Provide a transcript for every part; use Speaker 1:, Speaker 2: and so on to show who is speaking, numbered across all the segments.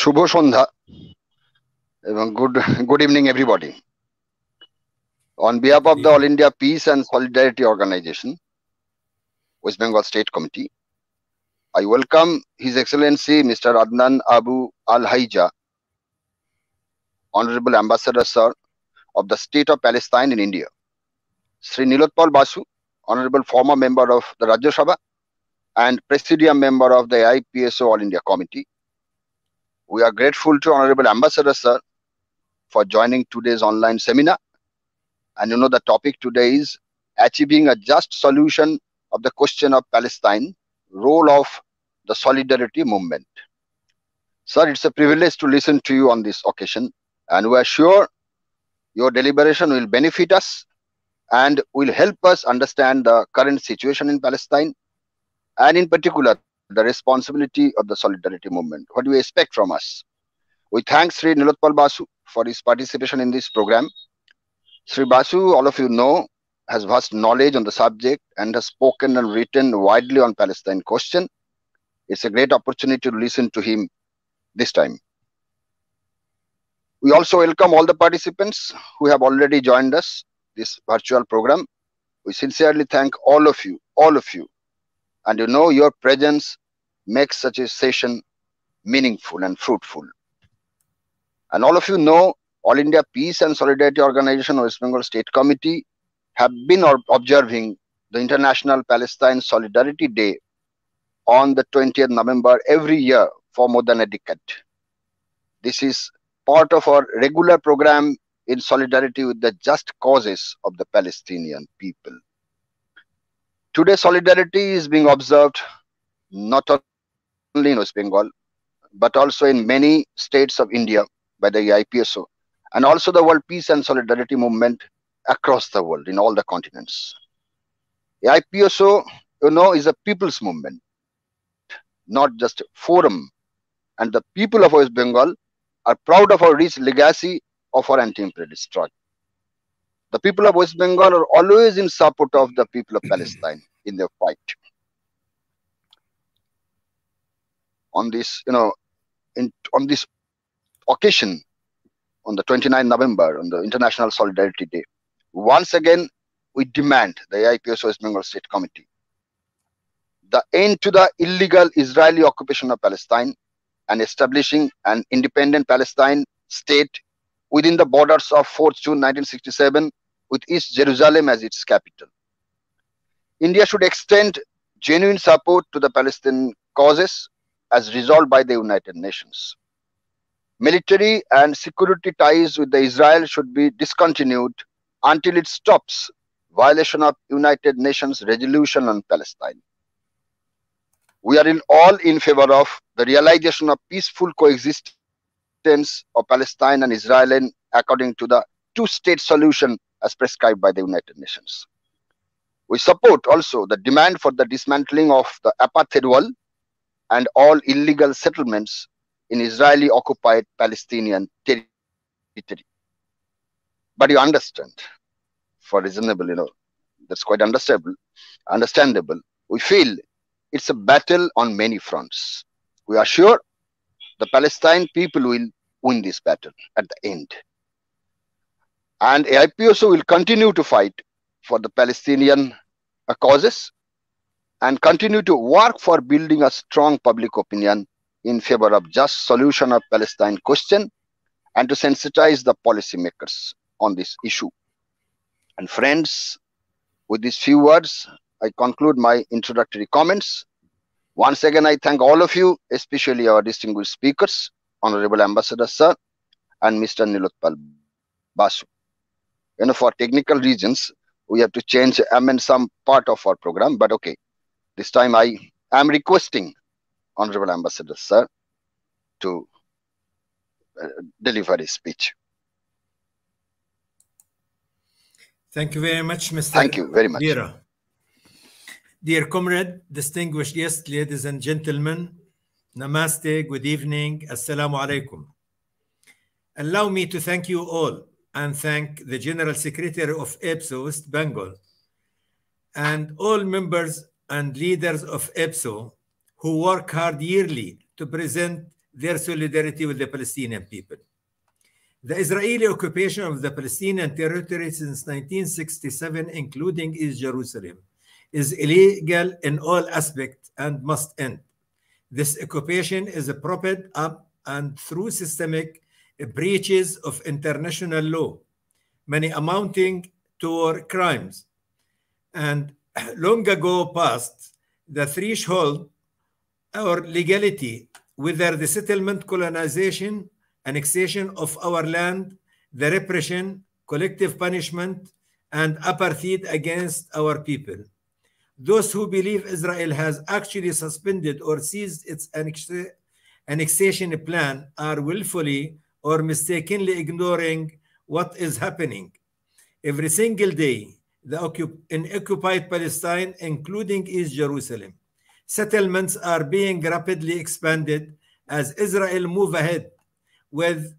Speaker 1: শুভ সন্ধ্যা এবং good good evening everybody on behalf of the All India Peace and Solidarity Organisation West Bengal State I welcome His Excellency Mr. Adnan Abu Al Hayja, Honorable Ambassador Sir of the State of Palestine in India, Sri Nilotpal Basu, Honorable former member of the Rajya Sabha and Presidium member of the AIPSO All India Committee, we are grateful to Honorable Ambassador Sir for joining today's online seminar. And you know, the topic today is achieving a just solution of the question of Palestine, role of the solidarity movement. Sir, it's a privilege to listen to you on this occasion, and we are sure your deliberation will benefit us and will help us understand the current situation in Palestine, and in particular, the responsibility of the solidarity movement. What do you expect from us? We thank Sri Nilotpal Basu for his participation in this program. Sri Basu, all of you know, has vast knowledge on the subject and has spoken and written widely on Palestine question. It's a great opportunity to listen to him this time. We also welcome all the participants who have already joined us this virtual program. We sincerely thank all of you, all of you. And you know your presence makes such a session meaningful and fruitful. And all of you know All India Peace and Solidarity Organization West Bengal State Committee have been observing the International Palestine Solidarity Day on the 20th November every year for more than a decade. This is part of our regular program in solidarity with the just causes of the Palestinian people. Today, solidarity is being observed not only in West Bengal, but also in many states of India by the AIPSO, and also the World Peace and Solidarity Movement across the world in all the continents. The AIPSO, you know, is a people's movement, not just a forum. And the people of West Bengal are proud of our rich legacy of our anti-imperialist struggle. The people of West Bengal are always in support of the people of Palestine in their fight. On this, you know, in, on this occasion, on the 29th November, on the International Solidarity Day, once again, we demand the AIPSO West Bengal State Committee the end to the illegal Israeli occupation of Palestine and establishing an independent Palestine state within the borders of 4th June 1967 with East Jerusalem as its capital. India should extend genuine support to the Palestinian causes as resolved by the United Nations. Military and security ties with the Israel should be discontinued until it stops violation of United Nations resolution on Palestine. We are in all in favor of the realization of peaceful coexistence of Palestine and Israel according to the two-state solution as prescribed by the United Nations. We support also the demand for the dismantling of the apartheid wall and all illegal settlements in Israeli occupied Palestinian territory. But you understand, for reasonable, you know, that's quite understandable. Understandable. We feel it's a battle on many fronts. We are sure the Palestine people will win this battle at the end. And AIPSO will continue to fight for the Palestinian causes and continue to work for building a strong public opinion in favor of just solution of Palestine question and to sensitize the policymakers on this issue. And friends, with these few words, I conclude my introductory comments. Once again, I thank all of you, especially our distinguished speakers, Honorable Ambassador Sir and Mr. Nilotpal Basu. You know, for technical reasons, we have to change, amend some part of our program, but okay. This time I am requesting Honorable Ambassador Sir to uh, deliver his speech.
Speaker 2: Thank you very much, Mr.
Speaker 1: Thank you very much.
Speaker 2: Dira. Dear comrade, distinguished guests, ladies and gentlemen, Namaste, good evening, Assalamu alaikum. Allow me to thank you all and thank the General Secretary of AIPSO West Bengal and all members and leaders of AIPSO who work hard yearly to present their solidarity with the Palestinian people. The Israeli occupation of the Palestinian territory since 1967, including East Jerusalem, is illegal in all aspects and must end. This occupation is a propped up and through systemic breaches of international law, many amounting to war crimes, and long ago passed the threshold or legality, whether the settlement, colonization, annexation of our land, the repression, collective punishment, and apartheid against our people. Those who believe Israel has actually suspended or seized its annexation plan are willfully or mistakenly ignoring what is happening. Every single day, the in occupied Palestine, including East Jerusalem, settlements are being rapidly expanded as Israel move ahead with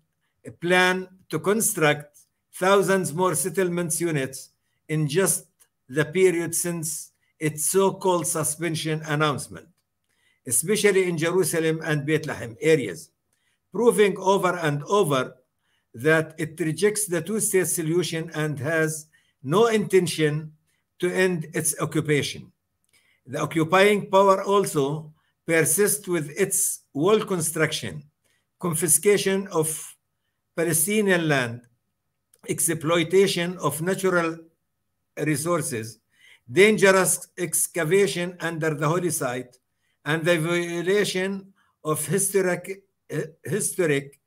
Speaker 2: a plan to construct thousands more settlements units in just the period since its so-called suspension announcement, especially in Jerusalem and Bethlehem areas, proving over and over that it rejects the two-state solution and has no intention to end its occupation. The occupying power also persists with its wall construction, confiscation of Palestinian land, exploitation of natural resources, dangerous excavation under the holy site, and the violation of historic, historic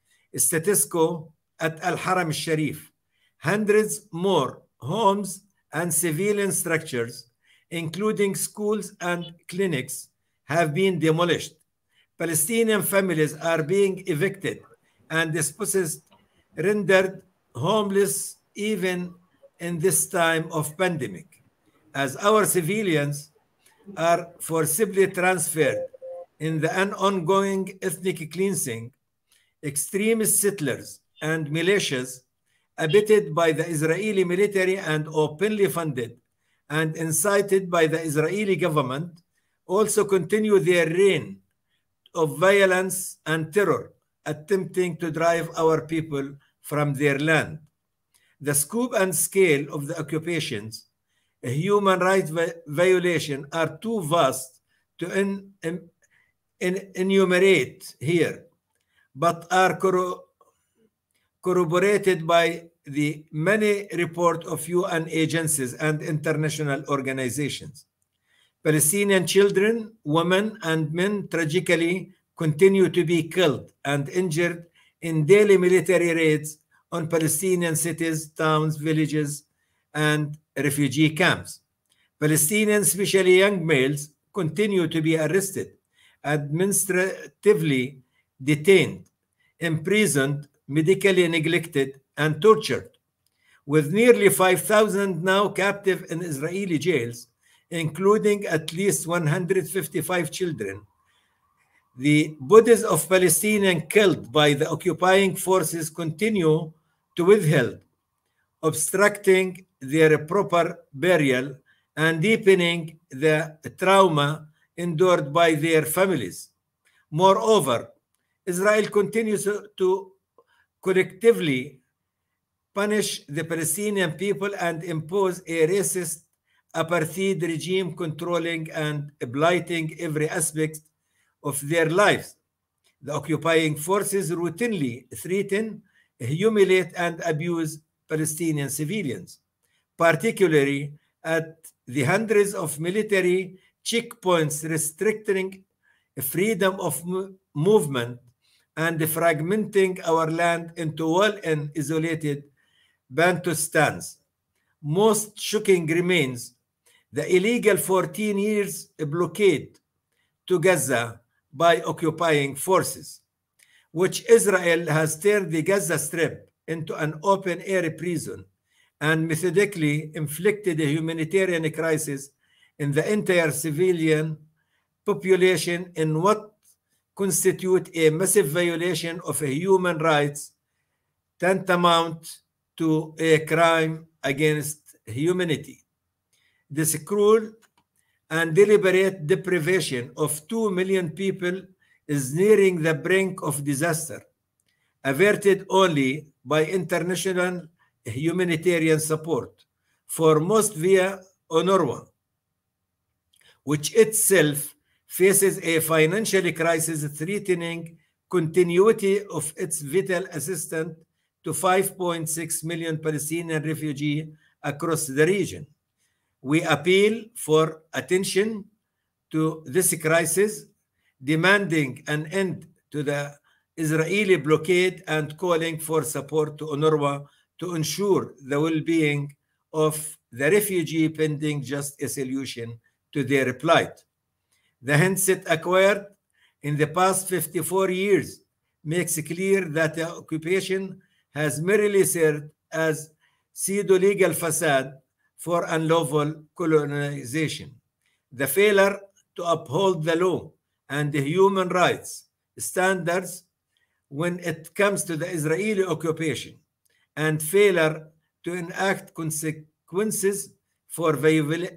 Speaker 2: quo at Al Haram al Sharif. Hundreds more homes and civilian structures, including schools and clinics, have been demolished. Palestinian families are being evicted and dispossessed, rendered homeless even in this time of pandemic. As our civilians are forcibly transferred in the ongoing ethnic cleansing, extremist settlers and militias abetted by the Israeli military and openly funded and incited by the Israeli government, also continue their reign of violence and terror, attempting to drive our people from their land. The scope and scale of the occupations, a human rights violation, are too vast to en en enumerate here, but are corroborated by the many reports of UN agencies and international organizations. Palestinian children, women, and men tragically continue to be killed and injured in daily military raids on Palestinian cities, towns, villages, and refugee camps. Palestinians, especially young males, continue to be arrested, administratively detained, imprisoned, medically neglected, and tortured. With nearly 5,000 now captive in Israeli jails, including at least 155 children, the bodies of Palestinians killed by the occupying forces continue to withheld, obstructing their proper burial and deepening the trauma endured by their families. Moreover, Israel continues to collectively punish the Palestinian people and impose a racist apartheid regime controlling and blighting every aspect of their lives. The occupying forces routinely threaten, humiliate, and abuse Palestinian civilians, particularly at the hundreds of military checkpoints restricting freedom of movement and fragmenting our land into well and isolated Bantustans. Most shocking remains the illegal 14 years blockade to Gaza by occupying forces, which Israel has turned the Gaza Strip into an open air prison and methodically inflicted a humanitarian crisis in the entire civilian population in what constitute a massive violation of human rights tantamount to a crime against humanity. This cruel and deliberate deprivation of 2 million people is nearing the brink of disaster, averted only by international humanitarian support, for most via UNRWA, which itself faces a financial crisis threatening continuity of its vital assistance to 5.6 million Palestinian refugees across the region. We appeal for attention to this crisis, demanding an end to the Israeli blockade and calling for support to UNRWA to ensure the well-being of the refugee pending just a solution to their plight. The handset acquired in the past 54 years makes clear that the occupation has merely served as pseudo-legal facade for unlawful colonization. The failure to uphold the law and the human rights standards when it comes to the Israeli occupation and failure to enact consequences for viola uh,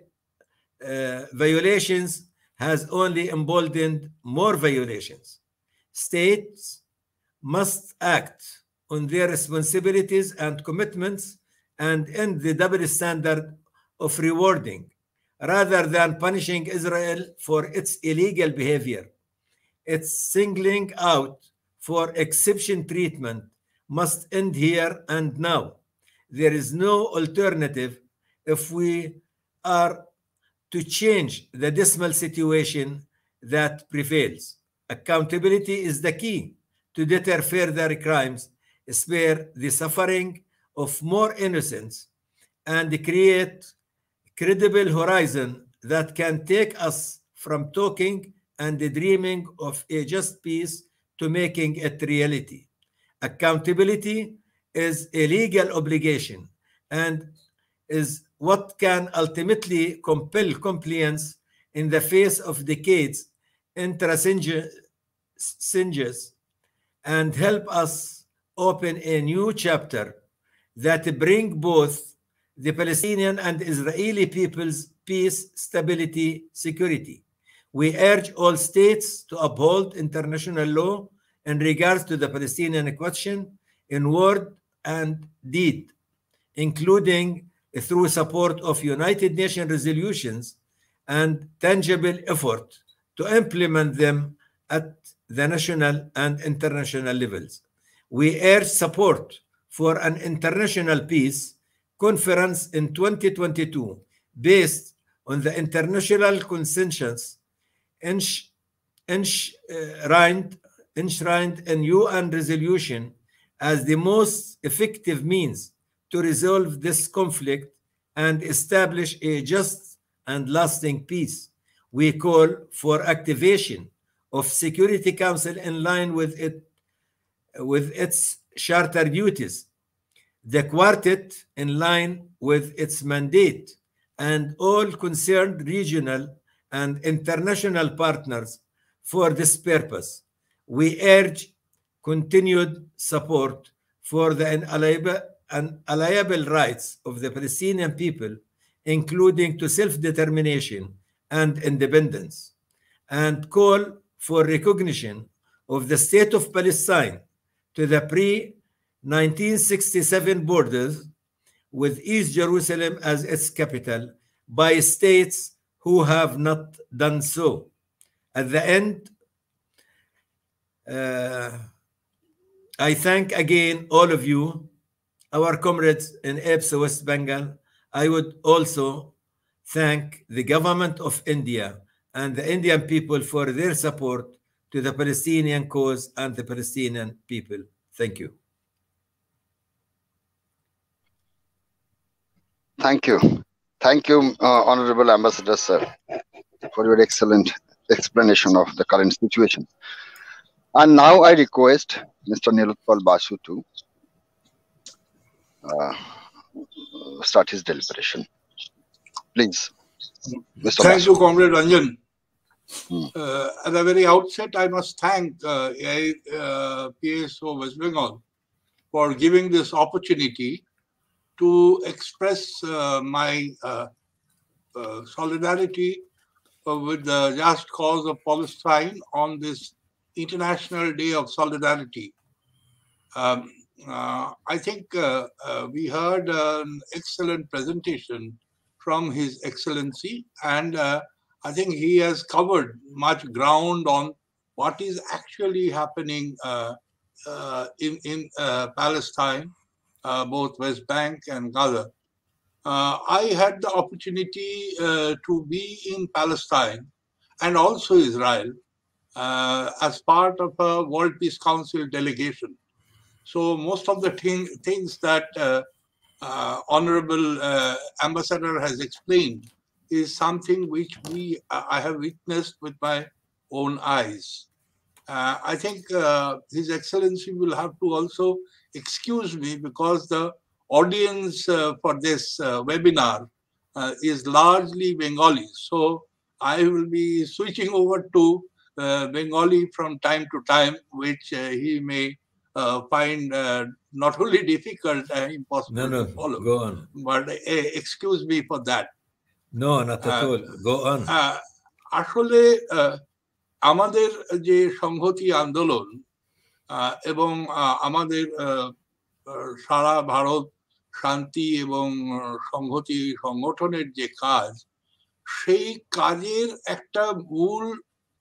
Speaker 2: Uh, violations has only emboldened more violations. States must act on their responsibilities and commitments and end the double standard of rewarding rather than punishing Israel for its illegal behavior. Its singling out for exception treatment must end here and now. There is no alternative if we are to change the dismal situation that prevails. Accountability is the key to deter further crimes, spare the suffering of more innocents, and create credible horizon that can take us from talking and the dreaming of a just peace to making it reality. Accountability is a legal obligation and is what can ultimately compel compliance in the face of decades intransigence and help us open a new chapter that bring both the Palestinian and Israeli people's peace, stability, security. We urge all states to uphold international law in regards to the Palestinian question in word and deed, including through support of United Nations resolutions and tangible effort to implement them at the national and international levels. We urge support for an international peace conference in 2022 based on the international consensus enshrined, uh, enshrined in UN resolution as the most effective means to resolve this conflict and establish a just and lasting peace. We call for activation of Security Council in line with it with its charter duties, the quartet in line with its mandate, and all concerned regional and international partners for this purpose. We urge continued support for the inalienable, inalienable rights of the Palestinian people, including to self-determination and independence, and call for recognition of the state of Palestine to the pre-1967 borders with East Jerusalem as its capital by states who have not done so. At the end, uh, I thank again all of you, our comrades in AIPSO West Bengal. I would also thank the government of India and the Indian people for their support to the Palestinian cause and the Palestinian people. Thank you.
Speaker 1: Thank you. Thank you, uh, Honorable Ambassador, sir, for your excellent explanation of the current situation. And now I request Mr. Nilotpal Basu to start his deliberation. Please.
Speaker 3: Mr. Thank Basu. you, Comrade Ranjan. Hmm. Uh, at the very outset, I must thank uh, uh, PSO West Bengal for giving this opportunity to express uh, my uh, uh, solidarity with the just cause of Palestine on this International Day of Solidarity. Um, uh, I think uh, uh, we heard an excellent presentation from His Excellency, and uh, I think he has covered much ground on what is actually happening uh, uh, in in Palestine, both West Bank and Gaza. I had the opportunity to be in Palestine and also Israel as part of a World Peace Council delegation. So most of the thing, things that uh, uh, Honorable uh, Ambassador has explained is something which we I have witnessed with my own eyes. Uh, I think uh, His Excellency will have to also excuse me because the audience uh, for this webinar is largely Bengali. So I will be switching over to Bengali from time to time, which he may uh, find uh, not only difficult and impossible
Speaker 2: no, no,
Speaker 3: to follow.
Speaker 2: Go on.
Speaker 3: But uh, excuse me for that.
Speaker 2: No, not at all. Go on.
Speaker 3: আসলে আমাদের যে সংহতি আন্দোলন এবং আমাদের সারা ভারত শান্তি এবং সংহতি সংগঠনের যে কাজ সেই কাজের একটা মূল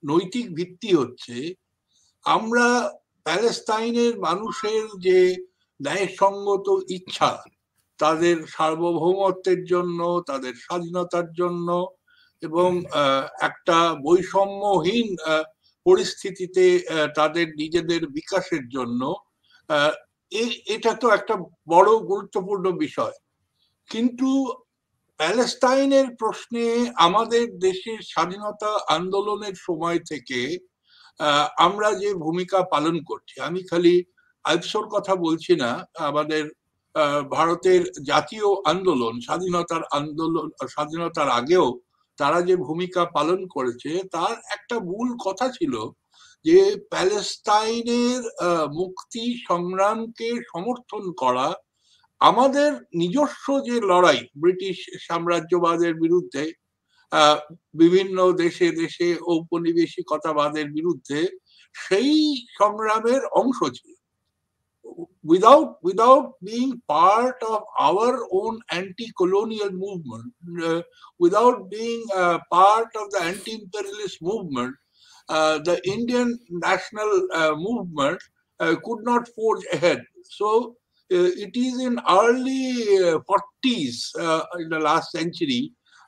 Speaker 3: নৈতিক ভিত্তি হচ্ছে আমরা প্যালেস্তাইনের মানুষের যে ন্যায়সঙ্গত ইচ্ছা, তাদের সার্বভৌমত্বের জন্য, তাদের স্বাধীনতার জন্য এবং একটা বৈষম্যহীন পরিস্থিতিতে তাদের নিজেদের বিকাশের জন্য এটা তো একটা বড় গুরুত্বপূর্ণ বিষয়। কিন্তু প্যালেস্তাইনের প্রশ্নে আমাদের দেশের স্বাধীনতা আন্দোলনের সময় থেকে আমরা যে ভূমিকা পালন করছি, আমি খালি আইপসোর কথা বলছি না, আমাদের ভারতের জাতীয় আন্দোলন, স্বাধীনতার আন্দোলন, স্বাধীনতার আগেও তারা যে ভূমিকা পালন করেছে, তার একটা মূল কথা ছিল যে প্যালেস্তাইনের মুক্তি সংগ্রামকে সমর্থন করা আমাদের নিজস্ব যে লড়াই, ব্রিটিশ সাম্রাজ্যবাদের বিরুদ্ধে বিভিন্ন দেশে দেশে ঔপনিবেশিকতাবাদের বিরুদ্ধে সেই সংগ্রামের অংশ ছিল without without being part of our own anti-colonial movement uh, without being uh, part of the anti-imperialist movement uh, the indian national movement could not forge ahead so it is in early 40s in the last century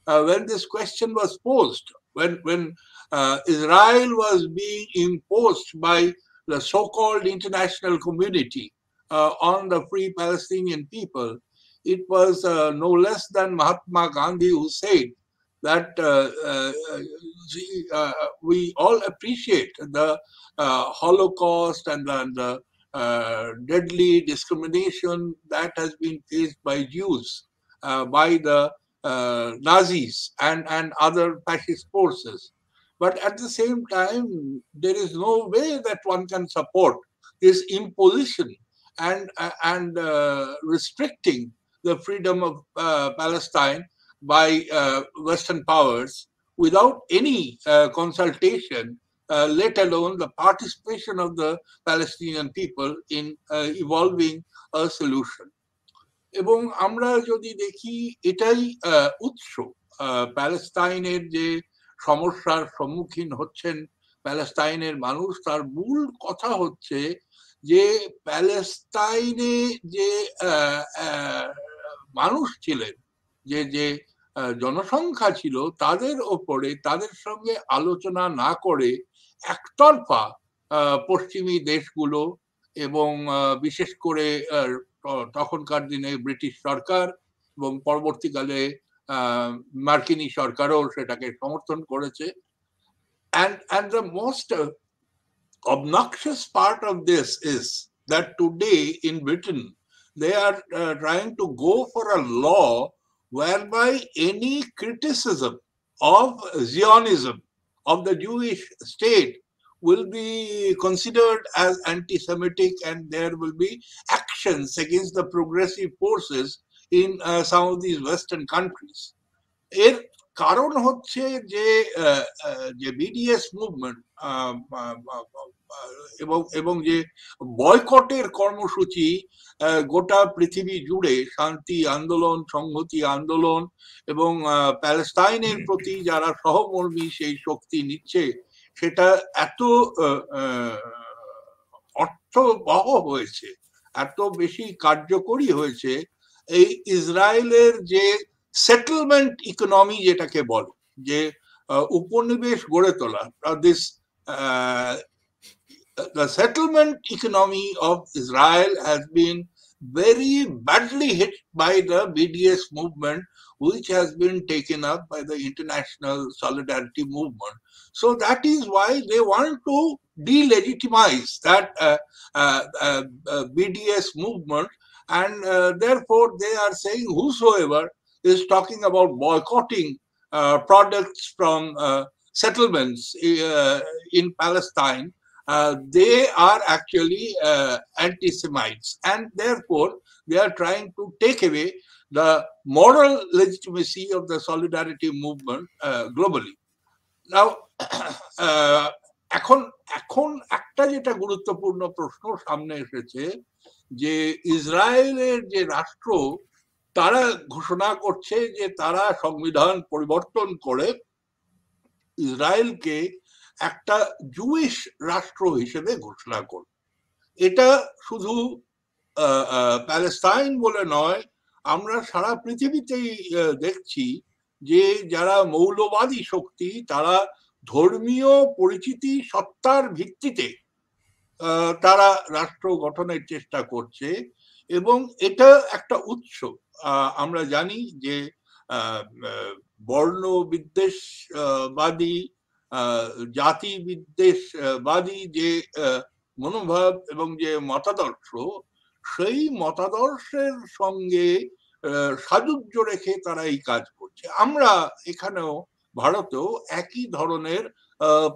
Speaker 3: uh, when this question was posed, when, when uh, Israel was being imposed by the so-called international community uh, on the free Palestinian people, it was uh, no less than Mahatma Gandhi who said that uh, uh, we all appreciate the Holocaust and, and the deadly discrimination that has been faced by Jews by the uh, Nazis and, and other fascist forces. But at the same time, there is no way that one can support this imposition and, uh, and uh, restricting the freedom of uh, Palestine by uh, Western powers without any uh, consultation, let alone the participation of the Palestinian people in evolving a solution. এবং আমরা যদি দেখি, এটাই উৎস প্যালেস্তাইনের যে সমস্যার সম্মুখীন হচ্ছেন প্যালেস্তাইনের মানুষ, তার মূল কথা হচ্ছে যে প্যালেস্তাইনে যে মানুষ ছিলেন, যে যে জনসংখ্যা ছিল, তাদের ওপরে তাদের সঙ্গে আলোচনা না করে একতরফা পশ্চিমী দেশগুলো এবং বিশেষ করে তখনকার দিনে ব্রিটিশ সরকার এবং পরবর্তীকালে মার্কিনী সরকারও সেটাকে সমর্থন করেছে and and the most obnoxious part of this is that today in britain they are uh, trying to go for a law whereby any criticism of zionism of the jewish state will be considered as anti Semitic and there will be actions against the progressive forces in some of these Western countries. এর কারণ হচ্ছে যে যে BDS movement এবং এবং যে বয়কটের কর্মসূচি গোটা পৃথিবী জুড়ে শান্তি আন্দোলন, সংহতি আন্দোলন এবং প্যালেস্তাইনের প্রতি যারা সহমর্মী সেই শক্তি নিচ্ছে, সেটা এত অর্থবহ হয়েছে এত বেশি কার্যকরী হয়েছে, এই ইসরায়েলের যে সেটেলমেন্ট ইকোনমি যেটাকে বলে, যে উপনিবেশ গড়ে তোলা this the settlement economy of Israel has been very badly hit by the BDS movement, which has been taken up by the international solidarity movement. So that is why they want to delegitimize that uh, uh, uh, BDS movement, and uh, therefore they are saying whosoever is talking about boycotting uh, products from uh, settlements in Palestine uh, they are actually uh, anti-Semites, and therefore they are trying to take away the moral legitimacy of the solidarity movement uh, globally. Now, uh, এখন এখন একটা যেটা গুরুত্বপূর্ণ প্রশ্ন সামনে এসেছে যে ইসরায়েলের যে রাষ্ট্র তারা ঘোষণা করছে যে তারা সংবিধান পরিবর্তন করে ইসরায়েলকে একটা জুইশ রাষ্ট্র হিসেবে ঘোষণা করল এটা শুধু প্যালেস্তাইন বলে নয়, আমরা সারা পৃথিবীতেই দেখছি যে যারা মৌলবাদী শক্তি, তারা ধর্মীয় পরিচিতি সত্তার ভিত্তিতে তারা রাষ্ট্র গঠনের চেষ্টা করছে এবং এটা একটা উৎস। আমরা জানি যে বর্ণ বিদ্বেষবাদী জাতি বিদ্বেষবাদী যে মনোভাব এবং যে মতাদর্শ, সেই মতাদর্শের সঙ্গে সাযুজ্য রেখে তারা এই কাজ করছে। আমরা এখানেও, ভারতেও একই ধরনের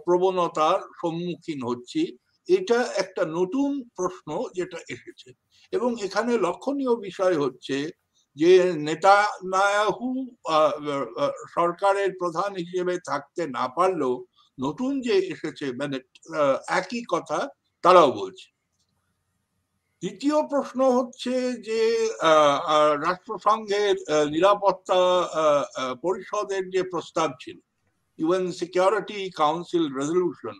Speaker 3: প্রবণতার সম্মুখীন হচ্ছি। এটা একটা নতুন প্রশ্ন যেটা এসেছে। এবং এখানে লক্ষণীয় বিষয় হচ্ছে যে নেতা নায়াহু সরকারের প্রধান হিসেবে থাকতে না পারলেও নতুন যে এসেছে মানে একই কথা তারাও বলছে। দ্বিতীয় প্রশ্ন হচ্ছে যে রাষ্ট্রসংঘের নিরাপত্তা পরিষদের যে প্রস্তাব ছিল UN security council resolution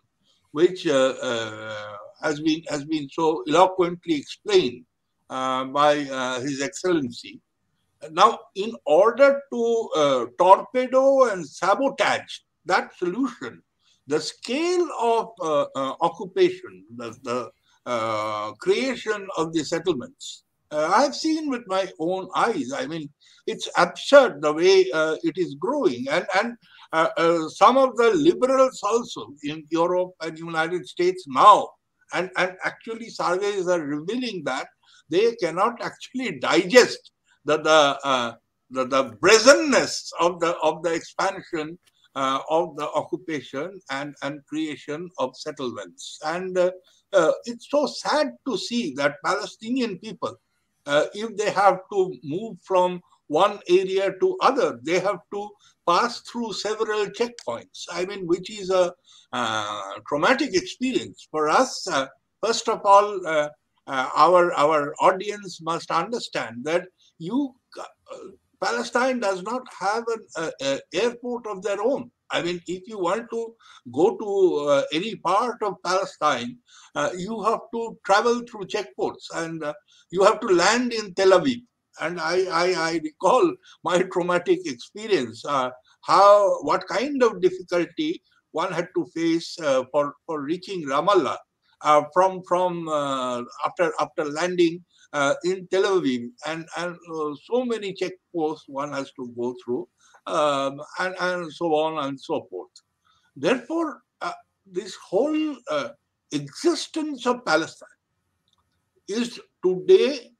Speaker 3: which uh, uh, has been has been so explained uh, by His Now, in order to uh, torpedo and sabotage that solution, the scale of uh, uh, occupation, the, the uh, creation of the settlements, uh, I've seen with my own eyes. I mean, it's absurd the way uh, it is growing. And, and some of the liberals also in Europe and United States now, and, and actually surveys are revealing that they cannot actually digest the the, uh, the, the brazenness of the of the expansion uh, of the occupation and and creation of settlements. And uh, uh it's so sad to see that palestinian people uh, if they have to move from one area to other they have to pass through several checkpoints. I mean which is a uh, traumatic experience for us. First of all our our audience must understand that you uh, Palestine does not have an airport of their own. I mean, if you want to go to uh, any part of Palestine, uh, you have to travel through checkpoints and uh, you have to land in Tel Aviv. And I, I, I recall my traumatic experience, uh, how what kind of difficulty one had to face uh, for, for reaching Ramallah from from after after landing uh, in Tel Aviv, and, and uh, so many checkposts one has to go through, um, and, and so on and so forth. Therefore, uh, this whole uh, existence of Palestine is today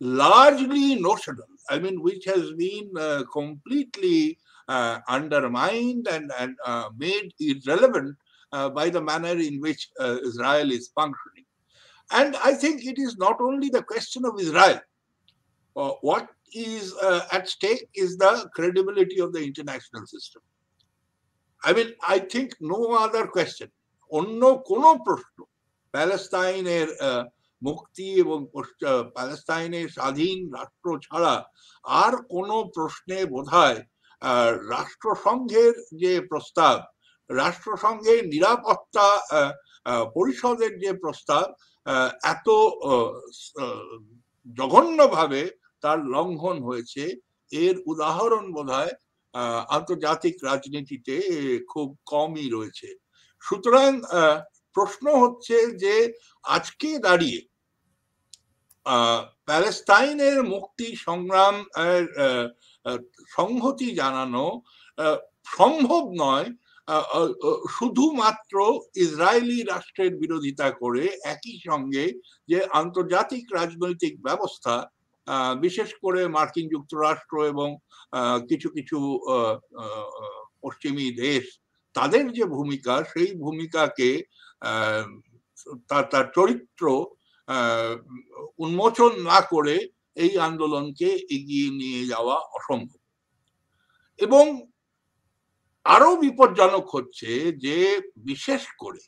Speaker 3: largely notional, I mean, which has been uh, completely uh, undermined and, and made irrelevant by the manner in which Israel is functioning. And I think it is not only the question of Israel. Uh, what is uh, at stake is the credibility of the international system. I mean, I think no other question, অন্য কোনো প্রশ্ন প্যালেস্তাইনের মুক্তি এবং প্যালেস্তাইনের স্বাধীন রাষ্ট্র ছাড়া আর কোনো প্রশ্নে বোধহয় রাষ্ট্রসংঘের যে প্রস্তাব রাষ্ট্রসংঘের নিরাপত্তা পরিষদের যে প্রস্তাব এত জঘন্যভাবে তার লঙ্ঘন হয়েছে। এর উদাহরণ বোধ আন্তর্জাতিক রাজনীতিতে খুব কমই রয়েছে। সুতরাং প্রশ্ন হচ্ছে যে আজকে দাঁড়িয়ে প্যালেস্তাইনের মুক্তি সংগ্রাম সংহতি জানানো সম্ভব নয় শুধুমাত্র ইসরায়েলি রাষ্ট্রের বিরোধিতা করে একই সঙ্গে যে আন্তর্জাতিক রাজনৈতিক ব্যবস্থা বিশেষ করে মার্কিন যুক্তরাষ্ট্র এবং কিছু কিছু পশ্চিমী দেশ, তাদের যে ভূমিকা, সেই ভূমিকাকে তার তার চরিত্র উন্মোচন না করে এই আন্দোলনকে এগিয়ে নিয়ে যাওয়া অসম্ভব। এবং আরও বিপজ্জনক হচ্ছে যে, বিশেষ করে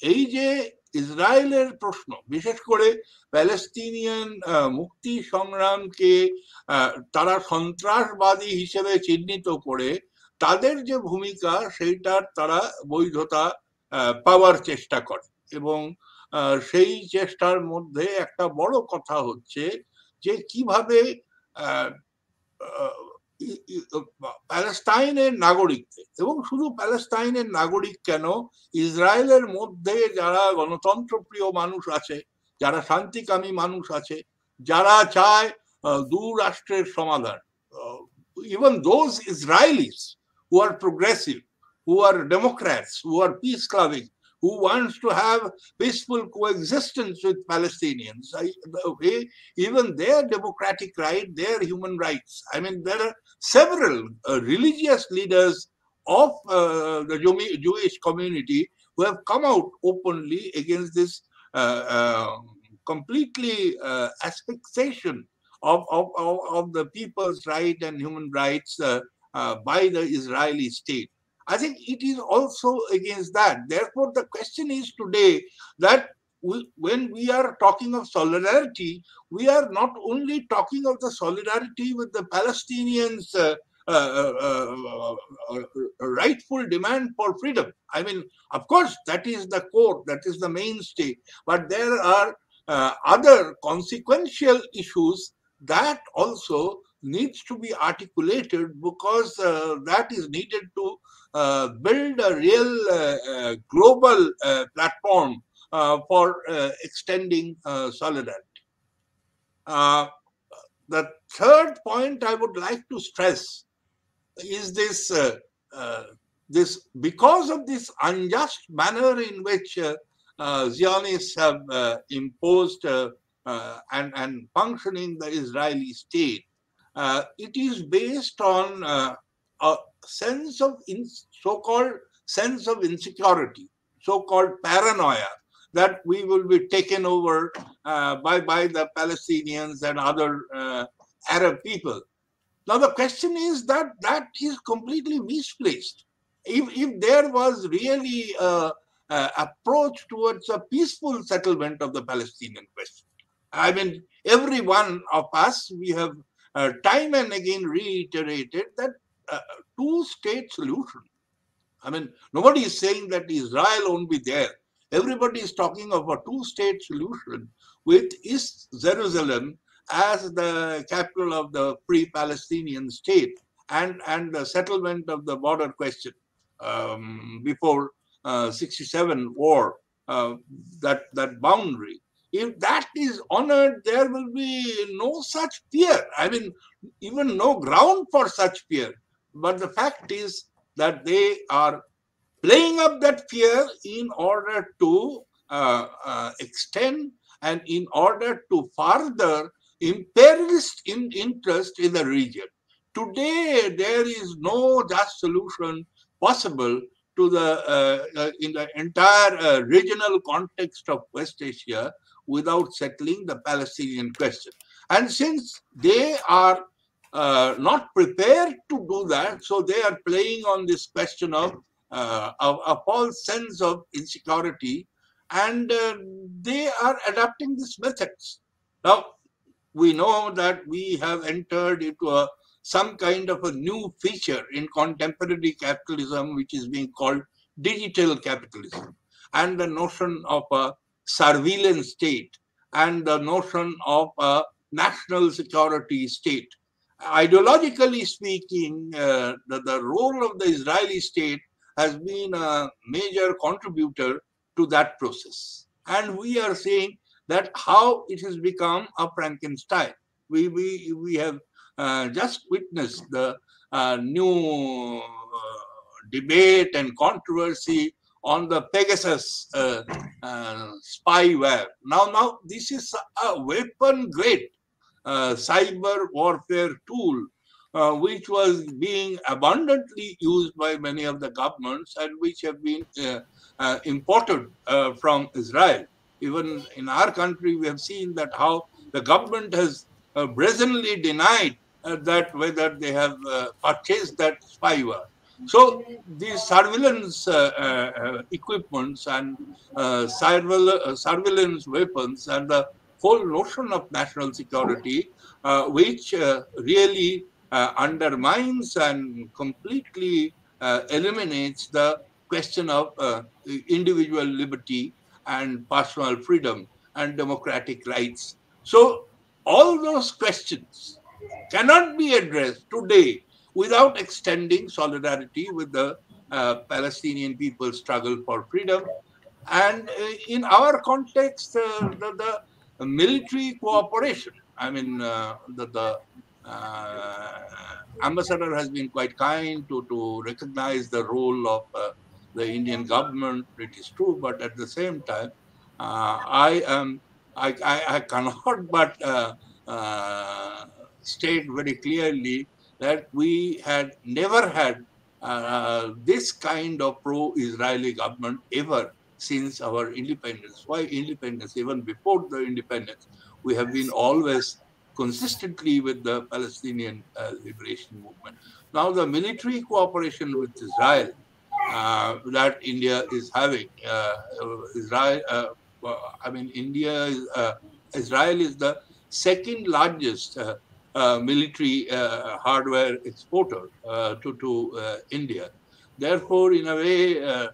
Speaker 3: এই যে ইসরায়েলের প্রশ্ন, বিশেষ করে প্যালেস্তিনিয়ান মুক্তি সংগ্রামকে তারা সন্ত্রাসবাদী হিসেবে চিহ্নিত করে তাদের যে ভূমিকা সেইটার তারা বৈধতা পাওয়ার চেষ্টা করে। এবং সেই চেষ্টার মধ্যে একটা বড় কথা হচ্ছে যে, কীভাবে প্যালেস্তাইনের নাগরিকদের এবং শুধু প্যালেস্তাইনের নাগরিক কেন, ইসরায়েলের মধ্যে যারা গণতন্ত্রপ্রিয় মানুষ আছে, যারা শান্তিকামী মানুষ আছে, যারা চায় দু রাষ্ট্রের সমাধান even those Israelis who are progressive who are Democrats who are peace clubbing who wants to have peaceful coexistence with Palestinians. I, even their democratic right, their human rights. I mean, there are several uh, religious leaders of uh, the Jewish community who have come out openly against this uh, uh completely uh, asphyxiation of, of, of, the people's right and human rights uh, by the Israeli state. I think it is also against that. Therefore, the question is today that we, when we are talking of solidarity, we are not only talking of the solidarity with the Palestinians' uh, uh, uh, uh, rightful demand for freedom. I mean, of course, that is the core, that is the mainstay, but there are uh, other consequential issues that also needs to be articulated because uh, that is needed to uh, build a real uh, uh, global uh, platform uh, for uh, extending uh, solidarity. the third point I would like to stress is this this because of this unjust manner in which Zionists have imposed and, and functioning the Israeli state, uh, it is based on uh, a sense of so-called sense of insecurity, so-called paranoia that we will be taken over uh, by, by the Palestinians and other uh, Arab people. Now, the question is that that is completely misplaced. If, if there was really a, a approach towards a peaceful settlement of the Palestinian question, I mean, every one of us, we have uh, time and again reiterated that uh, two-state solution. I mean, nobody is saying that Israel won't be there everybody is talking of a two-state solution with East Jerusalem as the capital of the pre-Palestinian state and, and the settlement of the border question um, before uh, 67 war, uh, that, that boundary. If that is honored, there will be no such fear. I mean, even no ground for such fear. But the fact is that they are playing up that fear in order to uh, uh, extend and in order to further imperialist in interest in the region. Today, there is no just solution possible to the uh, uh in the entire uh, regional context of West Asia without settling the Palestinian question. And since they are uh, not prepared to do that, so they are playing on this question of uh, a, a, false sense of insecurity and uh, they are adapting these methods. Now, we know that we have entered into a, some kind of a new feature in contemporary capitalism, which is being called digital capitalism, and the notion of a surveillance state and the notion of a national security state. Ideologically speaking, uh, the, the role of the Israeli state has been a major contributor to that process. And we are seeing that how it has become a Frankenstein. We, we, we have uh, just witnessed the uh, new uh, debate and controversy on the Pegasus uh, uh, spyware. Now, now this is a weapon grade uh, cyber warfare tool, uh, which was being abundantly used by many of the governments and which have been uh, uh, imported from Israel. Even in our country, we have seen that how the government has brazenly denied that whether they have purchased that spyware. So these surveillance uh, uh, uh equipments and uh, uh, surveillance weapons and the whole notion of national security, uh, which really undermines and completely eliminates the question of individual liberty and personal freedom and democratic rights. So all those questions cannot be addressed today without extending solidarity with the uh, Palestinian people's struggle for freedom. And uh, in our context, uh, the, the, military cooperation, I mean, uh, the, the uh, ambassador has been quite kind to, to recognize the role of uh, the Indian government, it is true, but at the same time, I am I, I, I, cannot but state very clearly that we had never had uh, this kind of pro-Israeli government ever since our independence. Why independence? Even before the independence, we have been always consistently with the Palestinian uh, liberation movement. Now the military cooperation with Israel uh, that India is having, uh, Israel, uh, I mean India, uh, Israel is the second largest military uh, hardware exporter uh, to, to India. Therefore, in a way,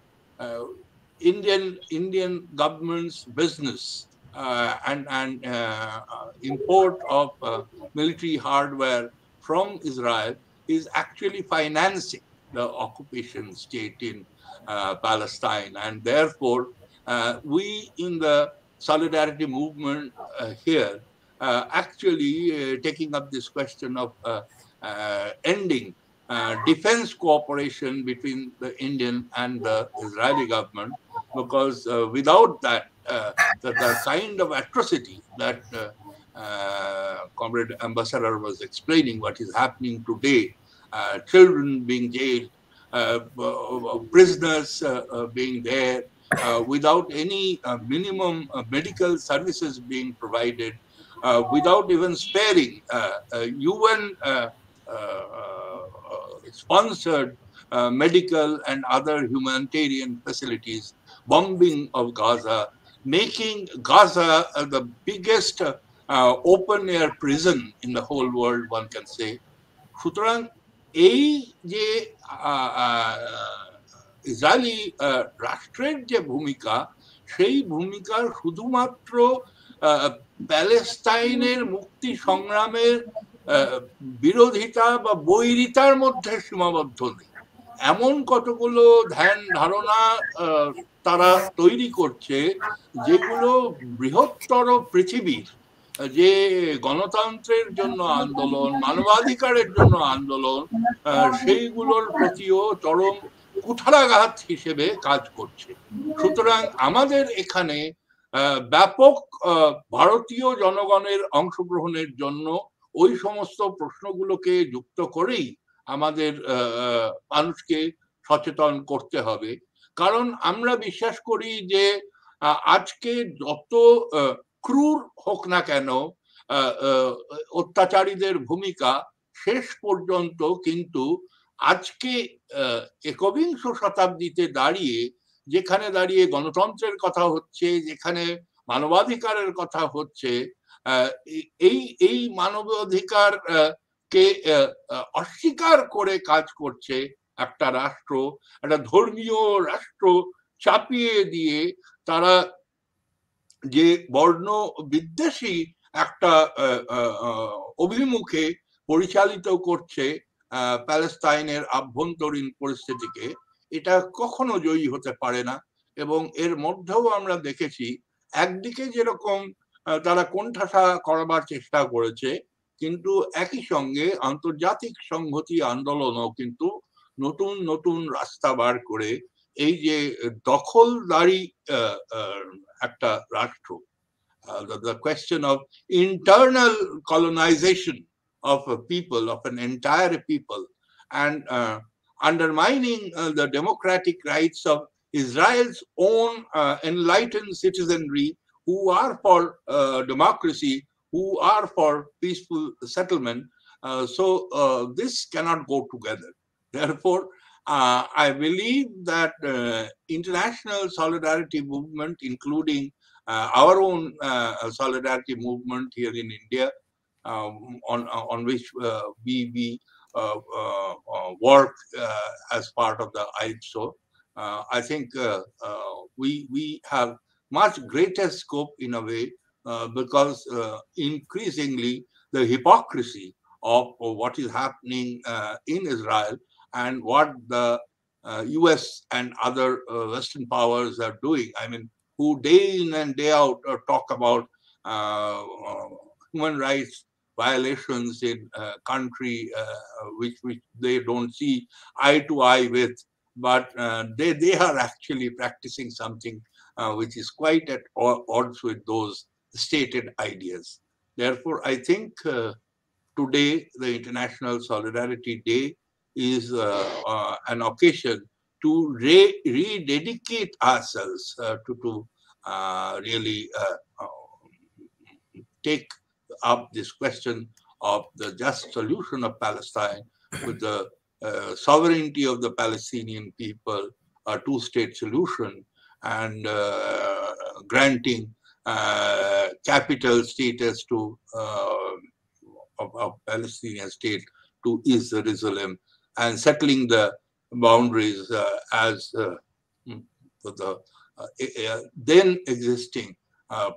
Speaker 3: Indian Indian government's business uh, and and uh, import of uh, military hardware from Israel is actually financing the occupation state in Palestine, and therefore we in the solidarity movement here uh, actually uh, taking up this question of uh, ending defense cooperation between the Indian and the Israeli government, because without that, the, the, kind of atrocity that uh, Comrade Ambassador was explaining what is happening today, uh, children being jailed, uh, prisoners being there, without any minimum medical services being provided, uh, without even sparing UN uh, uh, sponsored medical and other humanitarian facilities, bombing of Gaza, making Gaza the biggest open air prison in the whole world, one can say. সুতরাং এই যে Israeli রাষ্ট্রের যে ভূমিকা সেই ভূমিকার শুধুমাত্র প্যালেস্তাইনের মুক্তি সংগ্রামের বিরোধিতা বা বৈরিতার মধ্যে সীমাবদ্ধ নেই। এমন কতগুলো ধ্যান ধারণা তারা তৈরি করছে, যেগুলো বৃহত্তর পৃথিবীর, যে গণতন্ত্রের জন্য আন্দোলন, মানবাধিকারের জন্য আন্দোলন সেইগুলোর প্রতিও চরম কুঠারাঘাত হিসেবে কাজ করছে। সুতরাং আমাদের এখানে ব্যাপক ভারতীয় জনগণের অংশগ্রহণের জন্য ওই সমস্ত প্রশ্নগুলোকে যুক্ত করেই আমাদের মানুষকে সচেতন করতে হবে। কারণ আমরা বিশ্বাস করি যে আজকে যত ক্রুর হোক না কেন অত্যাচারীদের ভূমিকা শেষ পর্যন্ত কিন্তু আজকে একবিংশ শতাব্দীতে দাঁড়িয়ে যেখানে দাঁড়িয়ে গণতন্ত্রের কথা হচ্ছে, যেখানে মানবাধিকারের কথা হচ্ছে এই এই মানবাধিকার কে অস্বীকার করে কাজ করছে একটা রাষ্ট্র, একটা ধর্মীয় রাষ্ট্র চাপিয়ে দিয়ে তারা যে বর্ণ বিদ্বেষী একটা অভিমুখে পরিচালিত করছে প্যালেস্তাইনের আভ্যন্তরীণ পরিস্থিতিকে এটা কখনো জয়ী হতে পারে না। এবং এর মধ্যেও আমরা দেখেছি একদিকে যেরকম তারা কোণঠাসা করবার চেষ্টা করেছে কিন্তু একই সঙ্গে আন্তর্জাতিক সংহতি আন্দোলনও কিন্তু নতুন নতুন রাস্তা বার করে এই যে দখলদারি একটা রাষ্ট্র internal colonization of a people, of an entire people, and uh, undermining uh, the democratic rights of Israel's own uh, enlightened citizenry who are for democracy, who are for peaceful settlement. so this cannot go together. Therefore, uh, I believe that uh, international solidarity movement, including uh, our own uh, solidarity movement here in India, um, on on which uh, we we uh, work as part of the AIPSO, I think we we have much greater scope in a way because increasingly the hypocrisy of, of, what is happening in Israel and what the uh, US and other uh, Western powers are doing. I mean, who day in and day out uh, talk about uh, uh, human rights violations in a country uh, which, which they don't see eye to eye with, but they, they are actually practicing something which is quite at odds with those stated ideas. Therefore, I think today, the International Solidarity Day, is uh, uh, an occasion to re- rededicate ourselves uh, to, to really take up this question of the just solution of Palestine with the uh, sovereignty of the Palestinian people, a two state solution, and uh, granting uh, capital status to a Palestinian state to East Jerusalem and settling the boundaries uh, as uh, hmm, the uh, then existing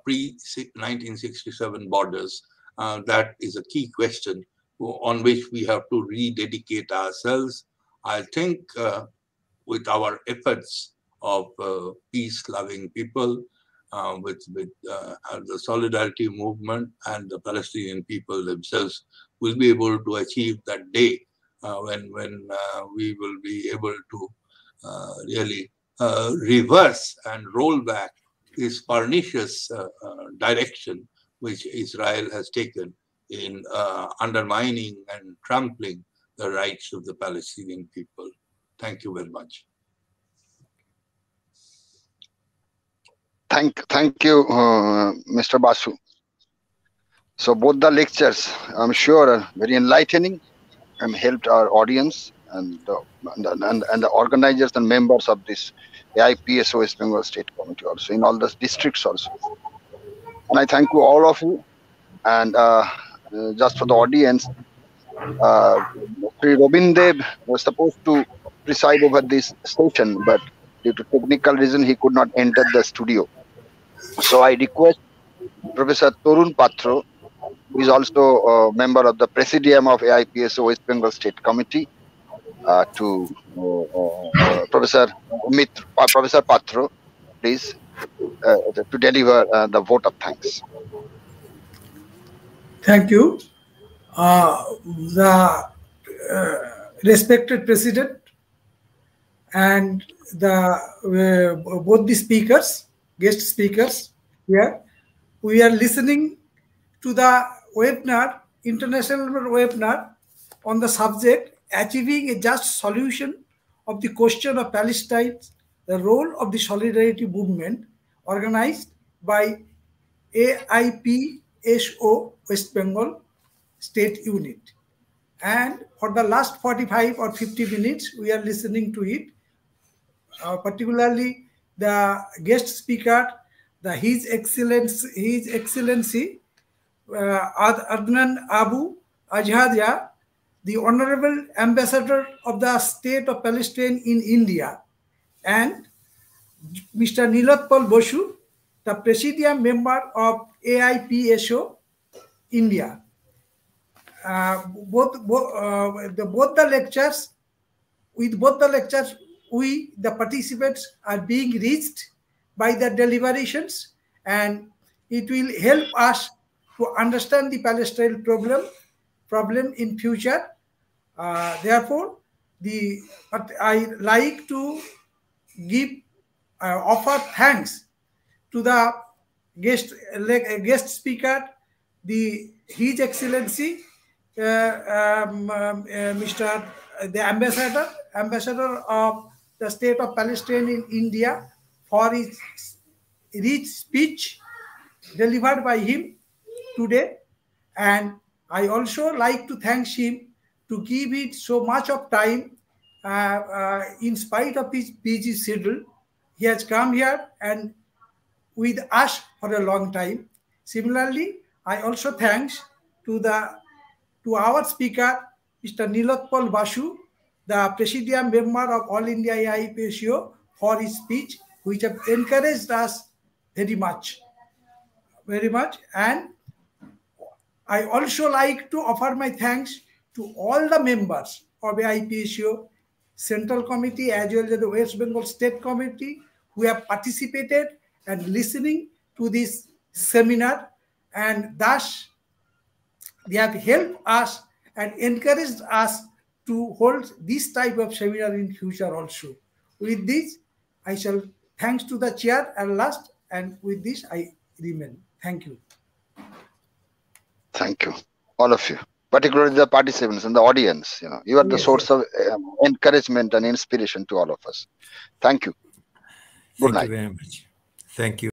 Speaker 3: pre 1967 borders. That is a key question on which we have to rededicate ourselves. I think with our efforts of uh, peace-loving people, uh, with, with uh, the solidarity movement and the Palestinian people themselves, we'll be able to achieve that day uh, when when uh, we will be able to uh, really reverse and roll back this pernicious direction which Israel has taken in undermining and trampling the rights of the Palestinian people. Thank you very much.
Speaker 1: Thank, thank you, uh, Mr. Basu. So both the lectures, I'm sure, are very enlightening and helped our audience and the, and, and, the organizers and members of this AIPSO West Bengal State Committee also in all the districts also. And I thank you all of you. And uh, just for the audience, uh, Robin was supposed to preside over this station, but due to technical reason, he could not enter the studio. So I request Professor Torun Patro who is also a member of the Presidium of AIPSO West Bengal State Committee, uh, to uh, uh Professor uh, Professor Patro, please, Uh, to deliver uh, the vote of thanks.
Speaker 4: Thank you. Uh, the respected President and the both the speakers, guest speakers here, we are listening to the webinar, international webinar on the subject achieving a just solution of the question of Palestine, the role of the solidarity movement organized by AIPSO West Bengal State Unit. And for the last 45 or 50 minutes, we are listening to it. Uh, particularly, the guest speaker, the His Excellency, His Excellency uh, Adnan Abu Alhaija, the Honorable Ambassador of the State of Palestine in India, and Mr. Nilotpal Basu, the Presidium member of AIPSO India. Uh, both both, uh, the, both the lectures, with both the lectures, we, the participants, are being reached by the deliberations and it will help us to understand the Palestine problem problem in future. Uh, therefore, the I like to give uh, offer thanks to the guest guest speaker, the His Excellency, uh, um, um, uh, Mr. the Ambassador, Ambassador of the State of Palestine in India, for his rich speech delivered by him today, and I also like to thank him to give it so much of time uh, uh, in spite of his busy schedule. He has come here and with us for a long time. Similarly, I also thanks to the to our speaker, Mr. Nilotpal Basu, the Presidium member of All India AIPSO, for his speech, which have encouraged us very much, very much. And I also like to offer my thanks to all the members of AIPSO Central Committee as well as the West Bengal State Committee who have participated and listening to this seminar and thus they have helped us and encouraged us to hold this type of seminar in future also. With this, I shall thanks to the chair and last and with this I remain. Thank you.
Speaker 1: Thank you, all of you, particularly the participants and the audience. You know, you are the source of um, encouragement and inspiration to all of us. Thank you.
Speaker 2: Good Thank night. you very much. Thank you.